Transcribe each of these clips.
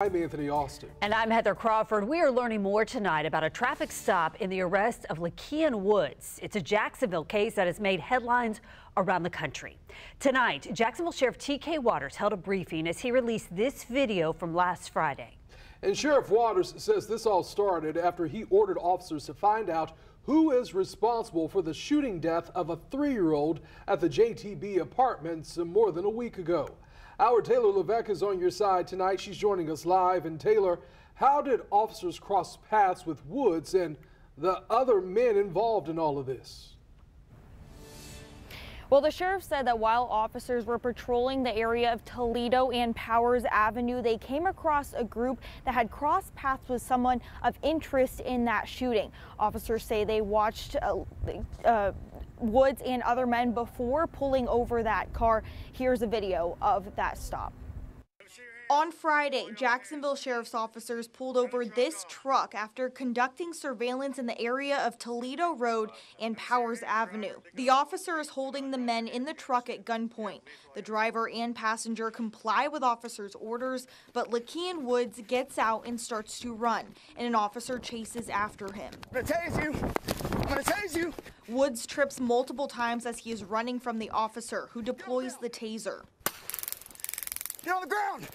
I'm Anthony Austin. And I'm Heather Crawford. We are learning more tonight about a traffic stop in the arrest of Lakean Woods. It's a Jacksonville case that has made headlines around the country. Tonight, Jacksonville Sheriff TK Waters held a briefing as he released this video from last Friday. And Sheriff Waters says this all started after he ordered officers to find out who is responsible for the shooting death of a three-year-old at the JTB apartments more than a week ago. Our Taylor Levesque is on your side tonight. She's joining us live. And Taylor, how did officers cross paths with Woods and the other men involved in all of this? Well, the sheriff said that while officers were patrolling the area of Toledo and Powers Avenue, they came across a group that had crossed paths with someone of interest in that shooting. Officers say they watched uh, uh, Woods and other men before pulling over that car. Here's a video of that stop. On Friday, Jacksonville Sheriff's officers pulled over this truck after conducting surveillance in the area of Toledo Road and Powers Avenue. The officer is holding the men in the truck at gunpoint. The driver and passenger comply with officers' orders, but Lakean Woods gets out and starts to run, and an officer chases after him. I'm gonna tase you. I'm gonna tase you. Woods trips multiple times as he is running from the officer, who deploys the taser. Get on the ground.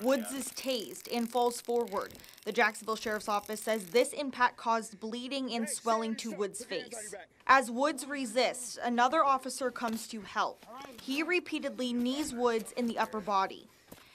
Woods is tased and falls forward. The Jacksonville Sheriff's Office says this impact caused bleeding and swelling to Woods' face. As Woods resists, another officer comes to help. He repeatedly knees Woods in the upper body.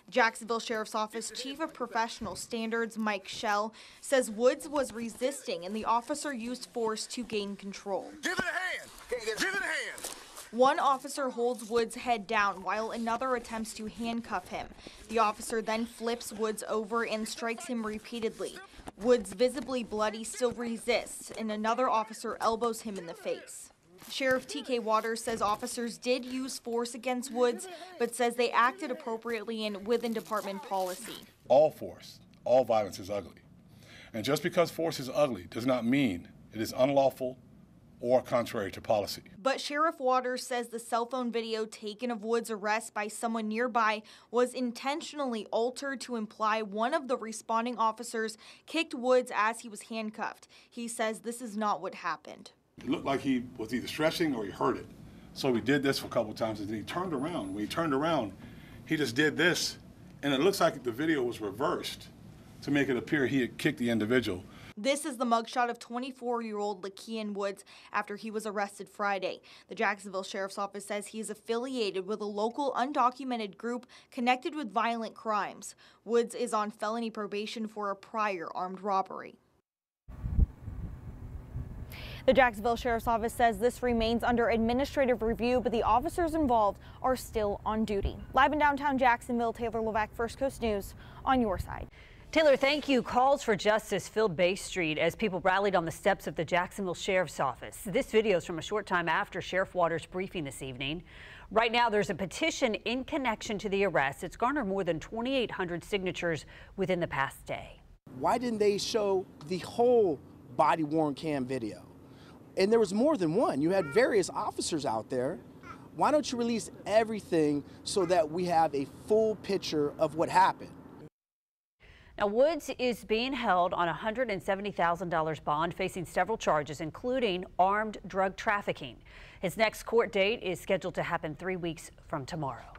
Jacksonville Sheriff's Office Chief of Professional Standards Mike Shell says Woods was resisting and the officer used force to gain control. Give it a hand. Give it a hand. One officer holds Woods' head down while another attempts to handcuff him. The officer then flips Woods over and strikes him repeatedly. Woods, visibly bloody, still resists, and another officer elbows him in the face. Sheriff TK Waters says officers did use force against Woods, but says they acted appropriately and within department policy. All force, all violence is ugly. And just because force is ugly does not mean it is unlawful or contrary to policy. But Sheriff Waters says the cell phone video taken of Woods' arrest by someone nearby was intentionally altered to imply one of the responding officers kicked Woods as he was handcuffed. He says this is not what happened. It looked like he was either stretching or he hurt it. So we did this for a couple times and then he turned around. When he turned around, he just did this and it looks like the video was reversed to make it appear he had kicked the individual. This is the mugshot of 24-year-old Lakean Woods after he was arrested Friday. The Jacksonville Sheriff's Office says he is affiliated with a local undocumented group connected with violent crimes. Woods is on felony probation for a prior armed robbery. The Jacksonville Sheriff's Office says this remains under administrative review, but the officers involved are still on duty. Live in downtown Jacksonville, Taylor Levesque, First Coast News, on your side. Taylor, thank you. Calls for justice filled Bay Street as people rallied on the steps of the Jacksonville Sheriff's Office. This video is from a short time after Sheriff Waters' briefing this evening. Right now, there's a petition in connection to the arrest. It's garnered more than 2,800 signatures within the past day. Why didn't they show the whole body worn cam video? And there was more than one. You had various officers out there. Why don't you release everything so that we have a full picture of what happened? Now, Woods is being held on a $170,000 bond, facing several charges, including armed drug trafficking. His next court date is scheduled to happen three weeks from tomorrow.